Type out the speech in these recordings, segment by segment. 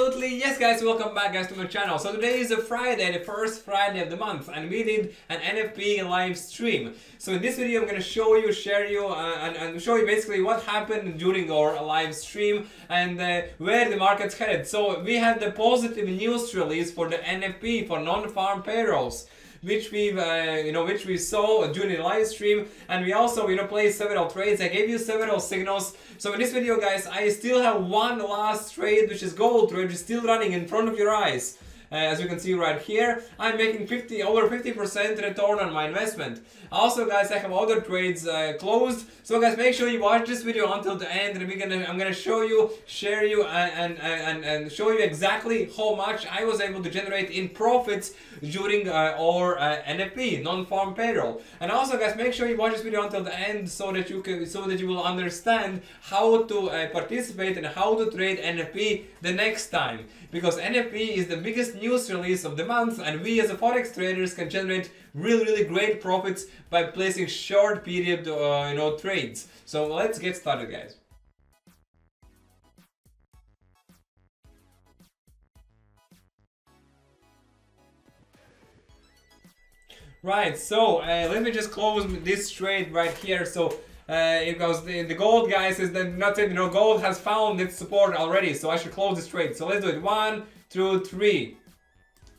Absolutely, yes guys, welcome back guys to my channel. So today is a Friday, the first Friday of the month and we did an NFP live stream. So in this video I'm gonna show you, share you uh, and, and, show you basically what happened during our live stream and uh, where the market's headed. So we had the positive news release for the NFP for non-farm payrolls which we uh, you know which we saw during the live stream. And we also you know played several trades. I gave you several signals. So in this video guys I still have one last trade which is gold trade which is still running in front of your eyes uh, as you can see right here, I'm making 50 over 50% return on my investment. Also, guys, I have other trades uh, closed. So, guys, make sure you watch this video until the end, and we're gonna I'm gonna show you, share you, and and and show you exactly how much I was able to generate in profits during uh, our uh, NFP non-farm payroll. And also, guys, make sure you watch this video until the end so that you can so that you will understand how to uh, participate and how to trade NFP the next time because NFP is the biggest news release of the month and we as a forex traders can generate really really great profits by placing short period uh, you know trades. So let's get started guys. Right, so uh, let me just close this trade right here. So uh, it goes the, the gold guy says that nothing you know gold has found its support already so I should close this trade so let's do it one two three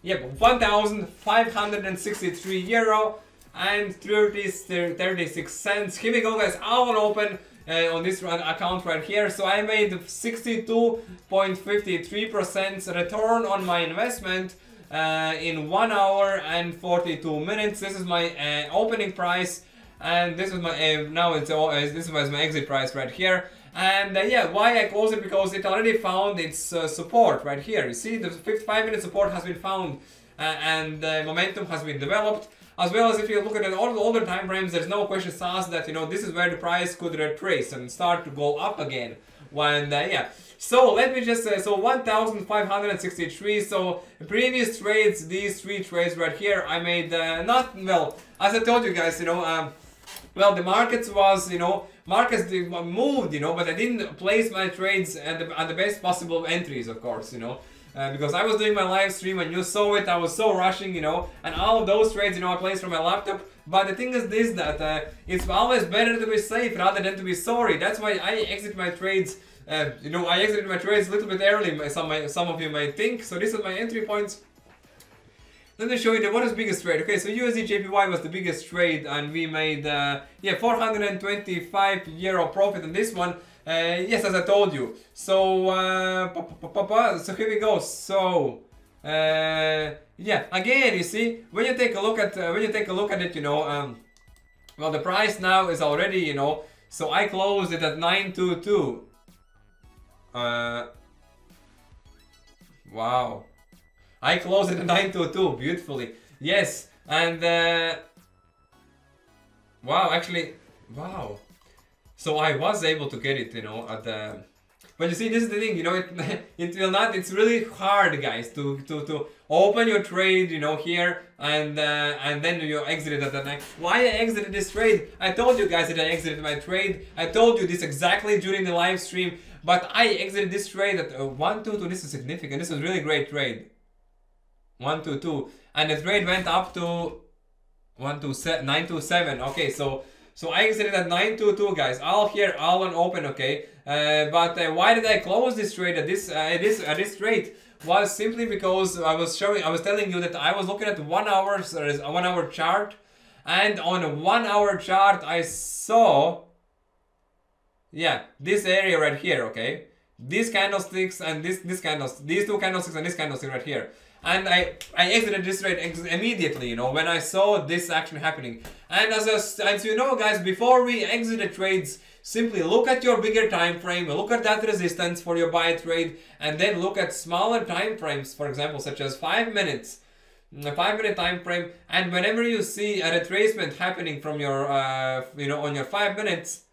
yep 1563 euro and 30, 36 cents. Here we go guys. I will open uh, on this account right here. So I made 62.53% return on my investment uh, in 1 hour and 42 minutes. This is my uh, opening price. And this is my uh, now it's all uh, this was my exit price right here and uh, yeah why I close it because it already found its uh, support right here. You see the 55 minute support has been found uh, and momentum has been developed. As well as if you look at all the older time frames there's no question asked that you know this is where the price could retrace and start to go up again when uh, yeah. So let me just say so 1563 so previous trades these three trades right here I made uh, not well as I told you guys you know um, well, the markets was, you know, markets moved, you know, but I didn't place my trades at the, at the best possible entries, of course, you know. Uh, because I was doing my live stream and you saw it, I was so rushing, you know, and all those trades, you know, I placed from my laptop. But the thing is this, that uh, it's always better to be safe rather than to be sorry. That's why I exit my trades, uh, you know, I exited my trades a little bit early, some, some of you might think. So this is my entry points. Let me show you the what is biggest trade. Okay, so USD JPY was the biggest trade, and we made uh, yeah 425 euro profit on this one. Uh, yes, as I told you. So uh, so here we go. So uh, yeah, again, you see when you take a look at uh, when you take a look at it, you know, um, well the price now is already you know. So I closed it at 922. Uh, wow. I closed it at 922 beautifully. Yes, and uh, wow, actually, wow. So I was able to get it, you know, at the. But you see, this is the thing, you know, it it will not. It's really hard, guys, to to to open your trade, you know, here and uh, and then you exit it at the next. Why I exited this trade? I told you guys that I exited my trade. I told you this exactly during the live stream. But I exited this trade at uh, one two two. This is significant. This is really great trade. 122 and the trade went up to 927 okay so so I exited at 922 guys. All here all on open okay? Uh, but uh, why did I close this trade at this uh, at this at this rate? Was simply because I was showing I was telling you that I was looking at one hour one hour chart. And on one hour chart I saw yeah this area right here okay? These candlesticks and this this candlestick these two candlesticks and this candlestick right here and I, I exited this trade immediately, you know, when I saw this action happening. And as, a, as you know, guys, before we exit the trades, simply look at your bigger time frame, look at that resistance for your buy trade, and then look at smaller time frames, for example, such as 5 minutes, a 5 minute time frame, and whenever you see a retracement happening from your, uh, you know, on your 5 minutes,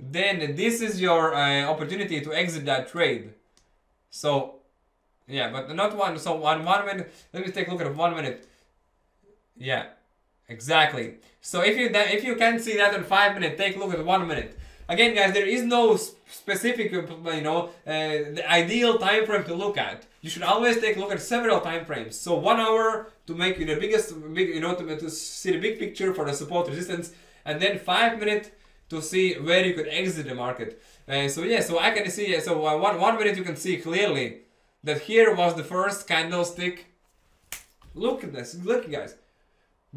then this is your uh, opportunity to exit that trade. So yeah, but not one. So one one minute. Let me take a look at one minute. Yeah, exactly. So if you if you can see that in five minutes, take a look at one minute. again, guys, there is no specific, uh, you know, uh, the ideal time frame to look at. You should always take a look at several time frames. So one hour to make the biggest, big, you know, to, to see the big picture for the support resistance, and then five minutes to see where you could exit the market. Uh, so yeah, so I can see, so one, one minute you can see clearly that here was the first candlestick. Look at this, look guys.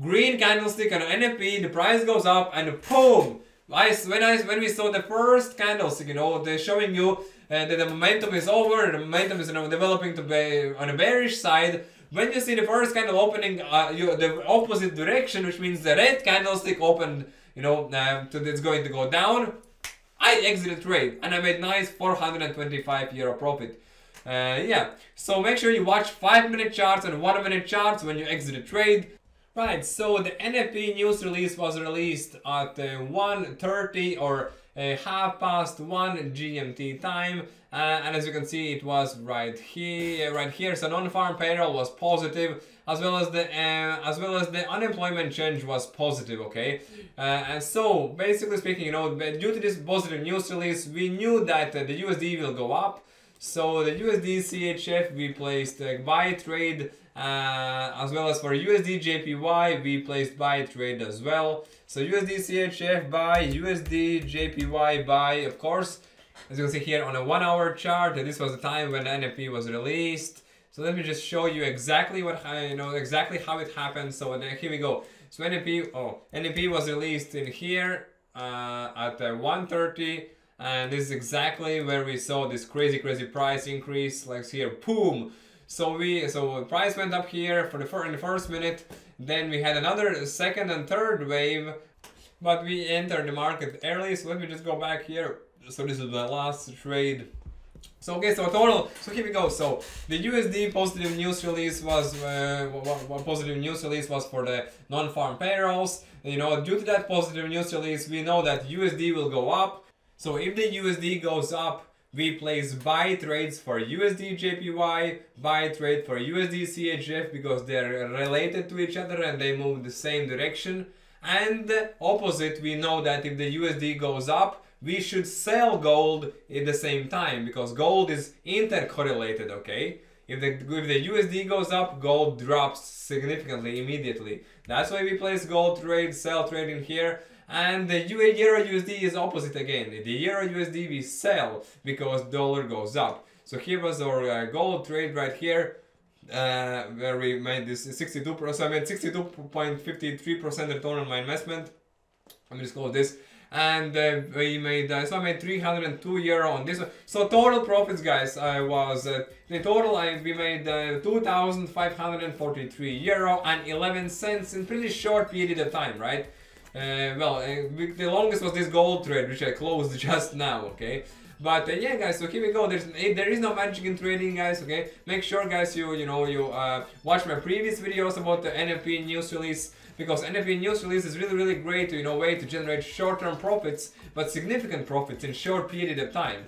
Green candlestick on NFP, the price goes up and boom! I, when, I, when we saw the first candlestick, you know, they're showing you uh, that the momentum is over, the momentum is you know, developing to be on a bearish side. When you see the first candle opening uh, you, the opposite direction, which means the red candlestick opened, you know, uh, to, it's going to go down, I exited trade and I made nice 425 euro profit. Uh, yeah, so make sure you watch 5 minute charts and 1 minute charts when you exit a trade. Right, so the NFP news release was released at uh, 1.30 or uh, half past 1 GMT time. Uh, and as you can see, it was right here, right here. So non-farm payroll was positive, as well as the uh, as well as the unemployment change was positive. Okay, uh, and so basically speaking, you know, due to this positive news release, we knew that uh, the USD will go up. So the USD CHF we placed uh, buy trade uh, as well as for USD JPY we placed buy trade as well. So USD CHF buy, USD JPY buy, of course. As you can see here on a one hour chart, this was the time when NFP was released. So let me just show you exactly what you know exactly how it happened. So here we go. So NFP, oh, NFP was released in here uh, at uh, 130 and this is exactly where we saw this crazy crazy price increase like here boom so we so price went up here for the fir in the first minute then we had another second and third wave but we entered the market early so let me just go back here so this is the last trade so okay, so total, so here we go. So the USD positive news release was, uh, what, positive news release was for the non-farm payrolls. You know, due to that positive news release, we know that USD will go up. So if the USD goes up, we place buy trades for USD JPY, buy trade for USD CHF because they're related to each other and they move the same direction. And opposite, we know that if the USD goes up, we should sell gold at the same time because gold is intercorrelated, okay? If the, if the USD goes up, gold drops significantly immediately. That's why we place gold trade, sell trade in here. And the Euro USD is opposite again. The Euro USD we sell because dollar goes up. So here was our uh, gold trade right here. Uh, where we made this 62%, I made 62.53% return on my investment. Let me just close this. And uh, we made, uh, so I made 302 euro on this one. So total profits, guys, I was, uh, in total I, we made uh, 2,543 euro and 11 cents in pretty short period of time, right? Uh, well, uh, the longest was this gold trade, which I closed just now, okay? But uh, yeah, guys, so here we go. There's there is no magic in trading, guys. Okay, make sure, guys, you you know you uh, watch my previous videos about the NFP news release because NFP news release is really really great, you know, way to generate short-term profits, but significant profits in short period of time.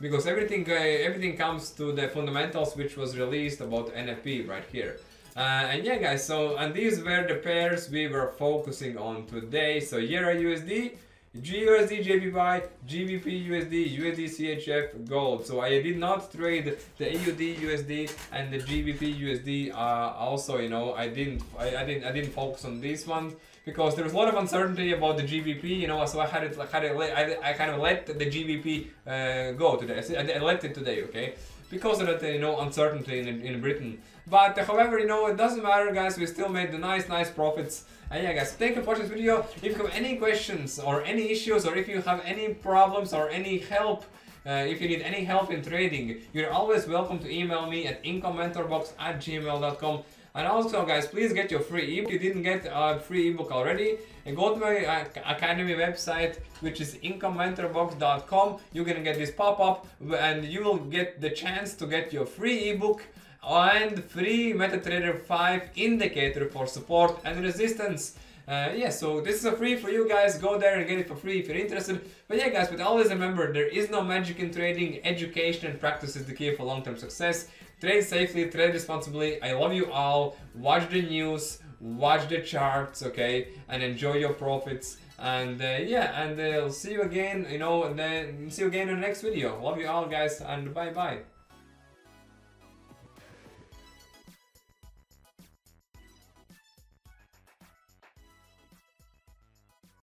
Because everything everything comes to the fundamentals which was released about NFP right here. Uh, and yeah guys, so and these were the pairs we were focusing on today. So Euro USD, GUSD JPY, GBP USD, USD CHF gold. So I did not trade the AUD USD and the GBP USD. Uh, also, you know, I didn't, I, I, didn't, I didn't focus on these ones because there was a lot of uncertainty about the GBP. You know, so I had it, I had it, I, I kind of let the GBP uh, go today. I, I let it today, okay? Because of that, you know, uncertainty in, in Britain. But uh, however, you know, it doesn't matter, guys. We still made the nice, nice profits. And yeah, guys, thank you for watching this video. If you have any questions or any issues or if you have any problems or any help, uh, if you need any help in trading, you're always welcome to email me at incomementorbox at gmail.com. And also, guys, please get your free ebook. If you didn't get a free ebook already, and go to my academy website, which is incomementorbox.com. You're gonna get this pop-up, and you will get the chance to get your free ebook and free MetaTrader 5 indicator for support and resistance. Uh, yeah, so this is a free for you guys. Go there and get it for free if you're interested. But yeah, guys, but always remember there is no magic in trading. Education and practice is the key for long-term success. Trade safely, trade responsibly. I love you all. Watch the news, watch the charts, okay, and enjoy your profits. And uh, yeah, and uh, see you again. You know, and then see you again in the next video. Love you all, guys, and bye bye.